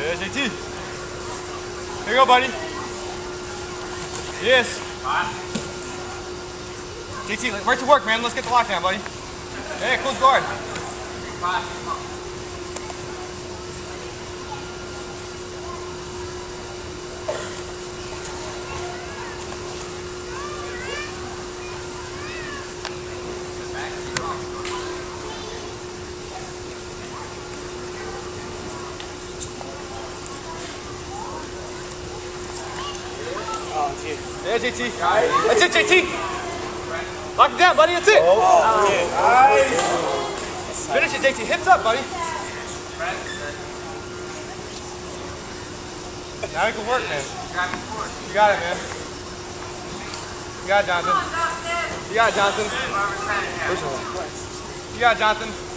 JT. Here you go, buddy. Yes. JT, right to work, man. Let's get the lockdown, buddy. Hey, close guard. Yeah, JT. That's it, JT. Lock it down, buddy. That's it. Finish it, JT. Hips up, buddy. Now you can work, man. You got it, man. You got it, Jonathan. You got it, Jonathan. You got it, Jonathan.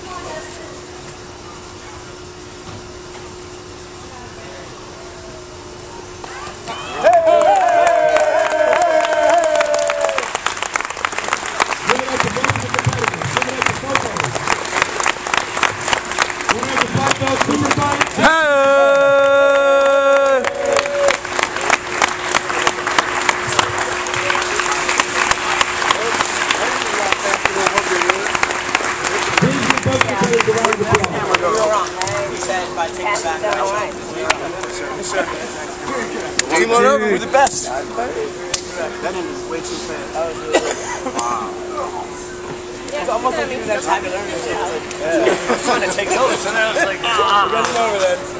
Team on over. We're the best. That end is way too fast. It's almost like you didn't have time to learn this shit. I was trying to take notes, and then I was like, ah.